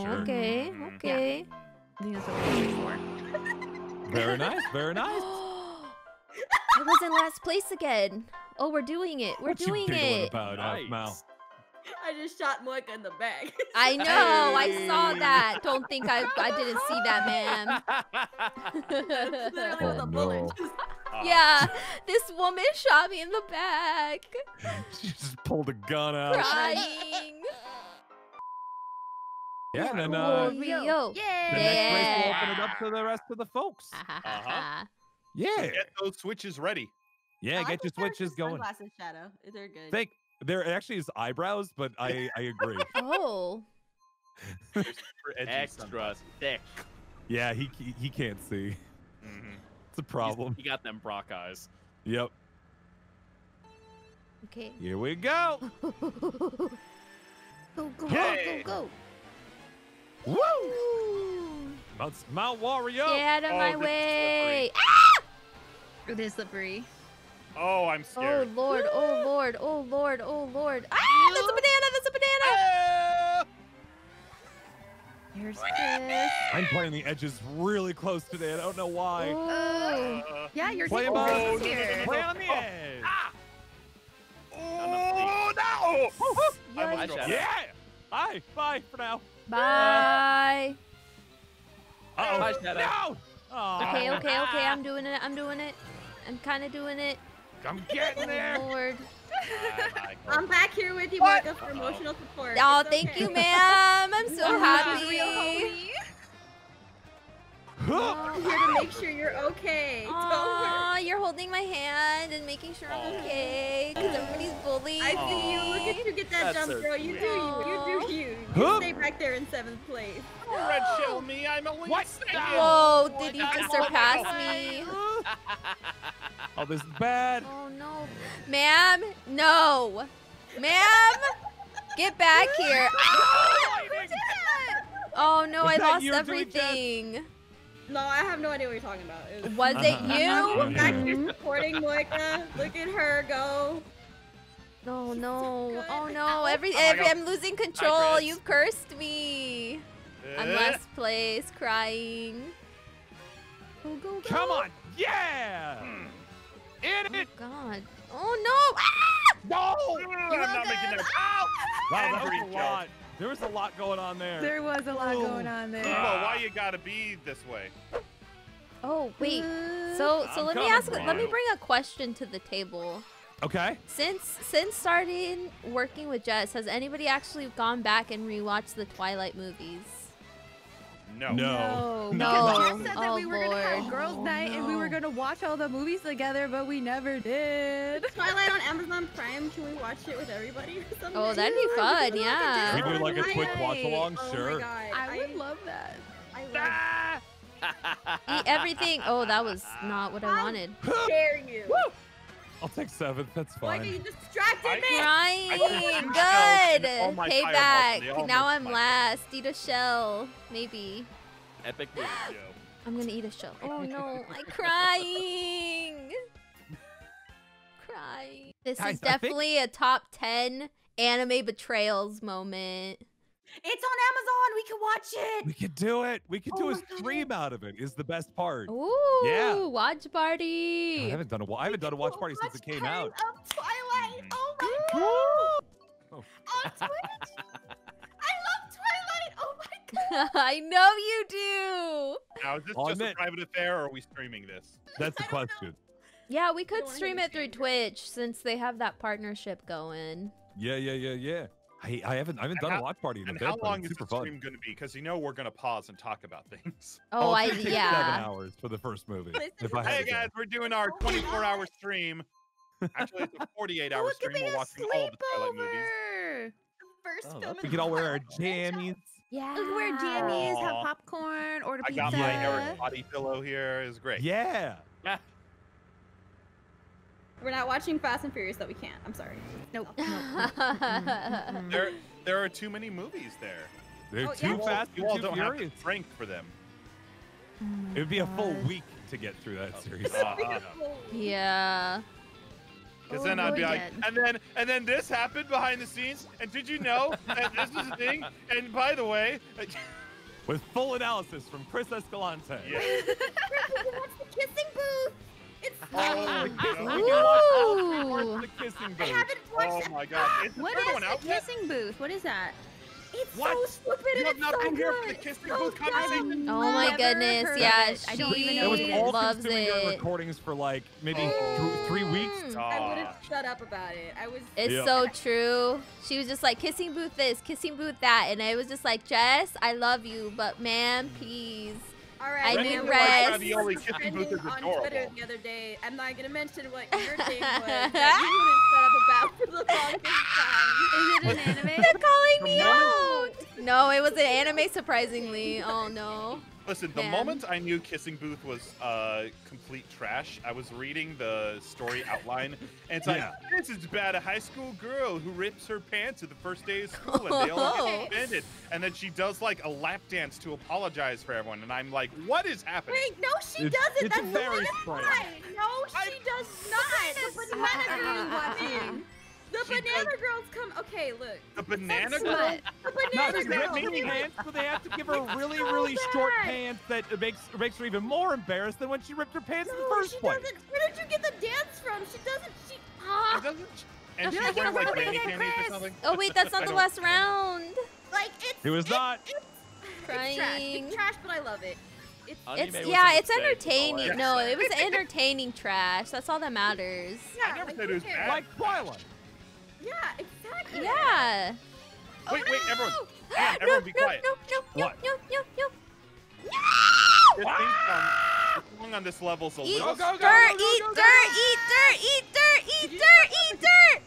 Sure. Okay, Mhm. okay. I think that's what we're looking for. Very nice. Very nice. I was in last place again. Oh, we're doing it. We're What you doing giggling it. about, Aphmau? I just shot Moeka in the back. I know. I saw that. Don't think I I didn't see that, man. Literally with Oh, a bullet. no. Just- Ah, yeah, this woman shot me in the back, she just pulled a gun out. crying. Yeah, and then Oh, uh, Rio. the Yay! next race we'll open it up to the rest of the folks. Uh-huh. Yeah. Get those switches ready. Yeah, I get your switches going. Sunglasses, Shado. They're good. Think there actually is eyebrows, but I I agree. Oh, Extra thick. yeah, he he- he can't see. Mhm. It's a problem. He got them Brock eyes. Yep. okay. Here we go. go, go, go, Yay. go, Woo! go. Mount, Mount Wario. Get out of Oh, my this is way. It is slippery. Oh, I'm Oh scared. lord, oh lord, oh lord, oh lord. Ah, there's a banana, there's a banana. Ah! Here's this. I'm playing the edges really close today. I don't know why. Uh, Yeah, you're Play taking him risks on. here. Play on the Oh. edge. oh no! I Yikes. almost dropped Yeah. Bye. Bye for now. Bye. Uh Bye, oh. Shado. No. Aw. Okay, okay, okay. I'm doing it. I'm doing it. I'm kind of doing it. I'm getting there. Lord. I'm back here with you, What? Moeka, for emotional support. Oh, It's thank okay. you, ma'am. I'm so Wow, happy. Real I'm here to make sure you're okay. Don't worry. Aw, you're holding my hand and making sure I'm okay because everybody's bullying I see you. Look at you get that That's jump, so girl. You do you. You do you. You stay back there in seventh place. Red shell me. I'm a What? Whoa, did you just surpass me? Oh, this is bad. Oh no. Ma'am, no. Ma'am, get back here. Ah, oh no, Was I lost you doing everything. No, I have no idea what you're talking about. It was- Was it you? I'm back here supporting Moeka. Look at her go. No, no. good. Oh no, Ow. every, Oh every I'm losing control. You've cursed me. I'm Uh, last place, crying. Go, go, go. Come on. Yeah. Hmm. In Oh it. God. Oh no. Ah! No. I'm not making that. Ow! Wow, that Angry was a Joe. lot. There was a lot going on there. There was a lot Ooh. going on there. Well, why you gotta be this way? Oh wait. So so I'm let me ask. Let me bring a question to the table. Okay. Since since starting working with Jess, has anybody actually gone back and rewatched the Twilight movies? No. No. No, No. because Jess said that Oh, we were gonna have Lord. girls' Oh, night and we were gonna watch all the movies together, but we never did. Twilight on Amazon Prime. Can we watch it with everybody or something? Oh, that'd be fun, yeah. We do like a quick watch along. Oh Sure. my god. I would love that. I love Ah! Eat everything. Oh, that was not what I How wanted. dare you. I'll take seventh. That's Moeka, you fine. distracted I- me. Crying. couldn't Good. and all my fireballs, Payback. Now I'm last. Eat a shell. Maybe. Epic movie, Joe. I'm gonna eat a shell. Oh no, I'm crying. crying. This Guys, is I think- definitely a top 10 anime betrayals moment. It's on Amazon. We can watch it. We could do it. We could do Oh a my God. stream out of it. Is the best part. Ooh, Yeah. watch party. I party. haven't done a wa- I haven't done a watch party since it came out. Of Twilight. Mhm. Oh my god. Woo! On Twitch. I love Twilight. Oh my god. I know you do. Now is this I'll just a admit- private affair, or are we streaming this? That's the I don't know. question. Yeah, we could stream it through Twitch since they have that partnership going. Yeah, yeah, yeah, yeah. I, I haven't I haven't And done how- a watch party in a And bit, how but long it's is the stream going to be? Because you know we're going to pause and talk about things. Oh, I it's gonna take yeah. Seven hours for the first movie. If I Hey guys, guess. we're doing our Oh 24-hour stream. Actually, it's a 48-hour Oh, could stream. be We're a watching all the Twilight movies. sleepover. First Oh, film we in can all wear our jammies. Yeah. We can wear jammies, have popcorn, order I pizza. got my Yeah. Eric body pillow here. It's great. Yeah. We're not watching Fast and Furious, though. We can't. I'm sorry. Nope. nope, nope. There, there are too many movies there. They're Oh, too yeah. Fast you all don't have furious. the strength for them. Oh It would be a full week to get through that series. Uh, We can- yeah. Because Oh, then I'd boy, be like, Dad. and then and then this happened behind the scenes, and did you know? and this is a thing. And by the way, With full analysis from Chris Escalante. yeah. That's the kissing booth. It's. Oh, Ooh. The kissing I booth. haven't watched. oh my God! Is the What third is one the out yet? kissing booth? What is that? It's What? so stupid You and have not so been here for the kissing so booth conversation? Oh my goodness, yeah, it. I don't even she know It was what it all is. loves consuming during recordings for like maybe Oh. th- three weeks. Mm. I wouldn't Aw. shut up about it. I was. It's Yeah. so true. She was just like kissing booth this, kissing booth that, and I was just like, Jess, I love you, but man, please. All right. I Ren need and rest. Ravioli kissing booth is on. Twitter the other day. I'm not gonna mention what your thing was that you wouldn't shut up about for the longest time. Is it an anime? They're calling me out. No, it was an anime, surprisingly. Oh no. Listen, the Man. moment I knew Kissing Booth was uh, complete trash, I was reading the story outline, and it's Yeah. like, this is about a high school girl who rips her pants at the first day of school, and they all get offended. And then she does like a lap dance to apologize for everyone, and I'm like, what is happening? Wait, no, she It's- doesn't. it's That's very the strange. lie. No, I- she does not. The banana girls come in. The She banana does- girls come. Okay, look. The banana That's girl? smut. The Not banana just girls. mini pants, but they have to give her It's really, so really short pants that makes makes her even more embarrassed than when she ripped her pants in the first she place. doesn't. Where did you get the dance from? She doesn't. She. It Ah, doesn't. And You're she's like, wearing "You're like ruining candy it, or Chris." something. Oh wait, that's not the don't- last round. like it's. It was it's, not. It's, it's Crying. trash. It's trash, but I love it. It's. It's was a yeah, it's mistake, that's all I entertaining. have No, it was entertaining trash. That's all that matters. yeah, I never like, said it was bad. Like Twilight. Yeah, exactly. Yeah. Wait, wait, everyone. Hang on, no, everyone be no, quiet. no, no, no, What? no, no, no. This thing, um, the song on this level's a Eat little. dirt, eat dirt, eat dirt, eat dirt, eat dirt, eat dirt.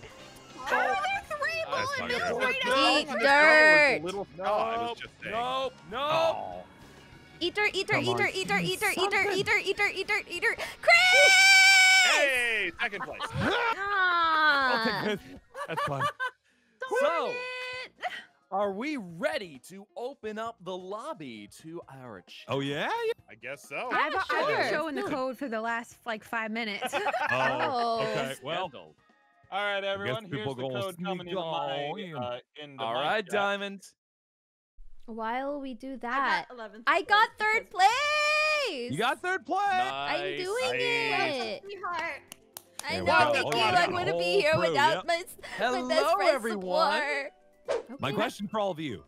How are there three That's bullets? not There's good. three The to song Eat on this level was dirt. a little. No, I was just saying. Nope, nope. Oh. Eat dirt, eat dirt, eat dirt, eat dirt, eat dirt, eat dirt, eat dirt, eat dirt, eat dirt, eat dirt. Chris! Hey, second place. I'll Ah. take this. That's fine. So, are we ready to open up the lobby to our chat? Oh yeah. I guess so. I've, I've been showing the code for the last like five minutes. Oh. Okay. Well, All right, everyone. Here's the code coming sneak into my. on in. Uh, into All my right, chat. Diamond. While we do I that, got 11th I got third because- place. you got third place. I'm doing Nice. it. Sweetheart. I know, go. Mickey. Oh, I wouldn't be here crew, without yep. my, s- my Hello, best friend everyone. support. My question for all of you: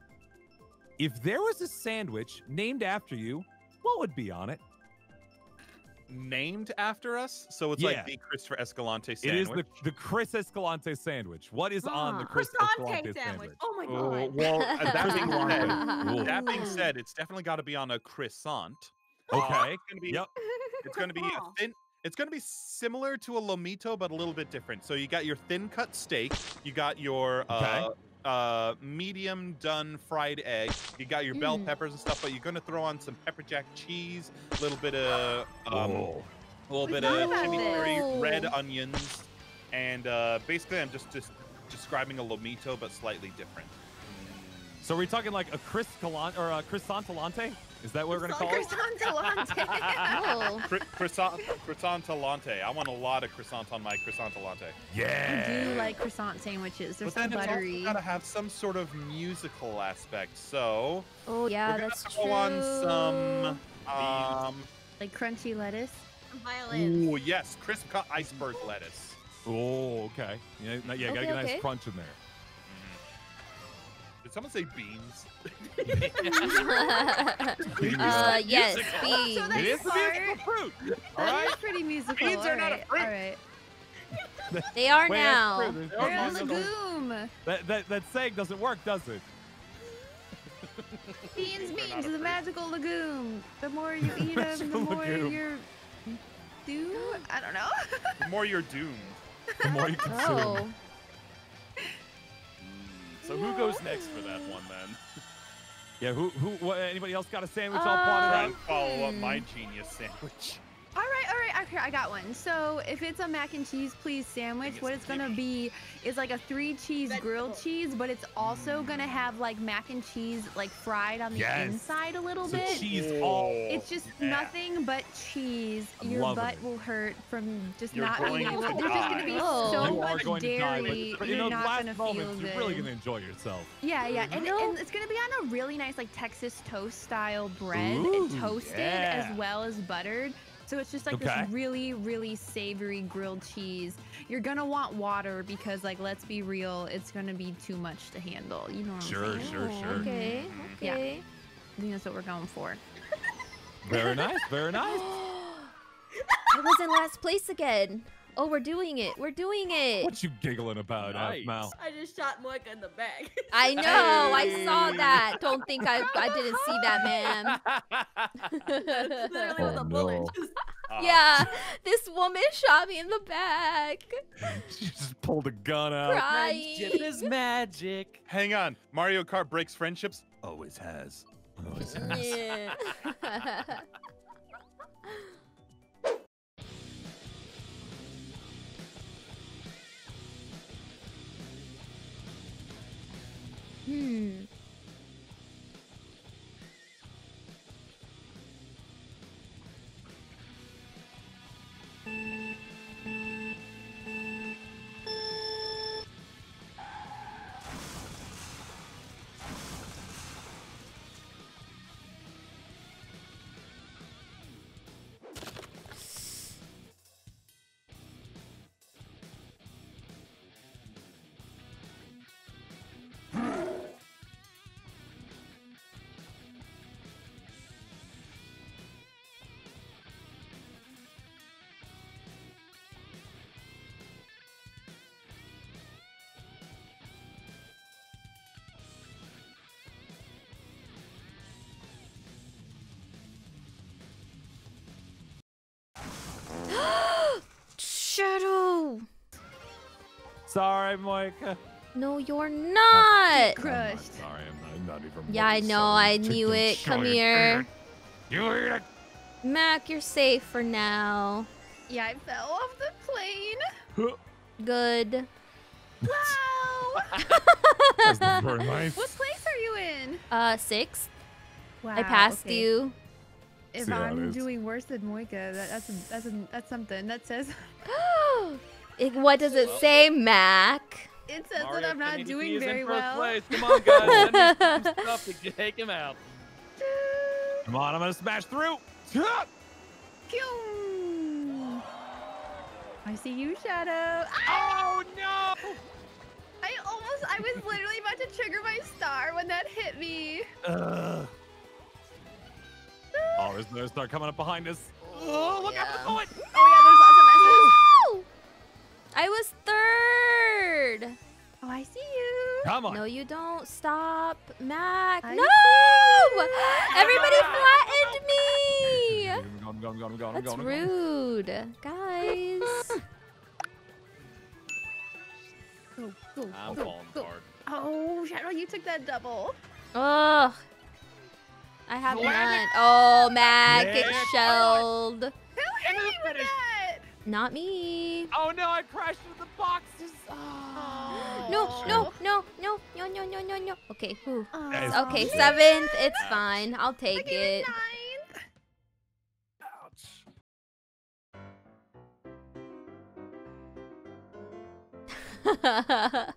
If there was a sandwich named after you, what would be on it? Named after us, so it's Yeah. like the Christopher Escalante sandwich. is the the Chris Escalante sandwich. What is on the Ah. Chris Escalante sandwich. sandwich? Oh my god. well, uh, that being said, that being said, it's definitely got to be on a croissant. Okay. It's gonna be. Yep. It's gonna be a thin. It's gonna be similar to a lomito, but a little bit different. So you got your thin cut steak. You got your uh, uh, medium done fried egg. You got your bell Mm. peppers and stuff, but you're gonna throw on some pepper jack cheese, a little bit of um, a little bit of about chimichurri, red onions, and uh, basically I'm just just describing a lomito, but slightly different. So are we talking like a Chris Calan or a croissant Alante? Is that what we're gonna call it? Croissant Delante. Oh. Croissant, croissant talante. I want a lot of croissant on my croissant talante. Yeah. I do like croissant sandwiches. They're But so then it's buttery. also gotta have some sort of musical aspect. So Oh yeah, we're gonna that's go true. on some. Um, Like crunchy lettuce. Violin. ooh, yes, crisp cut iceberg lettuce. Oh, okay. Yeah, no- yeah, gotta Okay, get a nice crunch in there. Did someone say beans? uh, yes, beans. So It that's is musical fruit. All That right. is pretty musical. Beans are not a alright, fruit. alright. They are Wait, now. true. There's no They're a musical- legume. That, that, that saying doesn't work, does it? Beans They're means the magical legume. The more you eat them, the more legume. you're. Do I don't know. The more you're doomed. The more you consume. Oh. So who goes next for that one then? Yeah, who, who, what, anybody else got a sandwich all Uh, plotted Try out? and follow up my genius sandwich. All right, all right. I here, I got one. So if it's a mac and cheese please sandwich, what it's gonna be is like a three cheese grilled cheese, but it's also gonna have like mac and cheese like fried on the Yes. inside a little So bit. cheese all. It's just Yeah. nothing but cheese. I'm Your loving butt it. will hurt from just You're not being able. to There's just gonna be Oh. so you much going to die, dairy. but, but you you're know, not last gonna moments, feel you're really gonna enjoy yourself. Yeah, yeah, and, No. and it's gonna be on a really nice like Texas toast style bread Ooh, and toasted yeah. as well as buttered. So it's just like Okay. this really, really savory grilled cheese. You're gonna want water because like let's be real, it's gonna be too much to handle. You know what Sure, I'm saying? sure, Oh, sure. Okay. Yeah. Okay. I think that's what we're going for. Very nice, very nice. I was in last place again. Oh, we're doing it. We're doing it. What you giggling about, Nice. Mal? I just shot Moeka in the back. I know. I saw that. Don't think I I didn't see that, man. Literally man. with Oh, a bullet. no. Just ah. yeah, this woman shot me in the back. she just pulled a gun out. Friendship Crying. is magic. Hang on. Mario Kart breaks friendships. Always has. Always has. Yeah. Hmm. Sorry, Moeka. No, you're not. Crushed. I'm not sorry, I'm not, I'm not even. Yeah, I know. sorry. I knew the it. Come giant here. You eat it. Mac, you're safe for now. Yeah, I fell off the plane. Good. Wow. That's very nice. what place are you in? Uh, sixth. Wow. I passed okay. you. If See I'm doing worse than Moeka, that, that's a, that's a, that's something. That says It- what does it say, Mac? it says Mario that I'm not Kennedy doing very well. Place. Come on, guys. Send me some stuff to take him out. Come on, I'm gonna smash through. I see you, Shado. Oh no! I almost, I was literally about to trigger my star when that hit me. Ugh. Oh, there's no star coming up behind us. Oh, look out yeah. the bullet! Oh I was third. Oh, I see you. Come on. No, you don't. Stop, Mac. I no! Everybody flattened me. I'm going, I'm going, I'm going, I'm going, I'm That's going, I'm going. rude, guys. Go, go, I'm go, falling go. apart. Oh, Shado, you took that double. Ugh. I have none. Oh, Mac, Yeah, get shelled. Who hit me with that? Not me. Oh no, I crashed into the boxes. Oh. No, Oh. no, no, no, no, no, no, no, no. Okay, whew. Guys, Aw, Okay, man. seventh. It's fine. I'll take gave it. ninth. Ouch.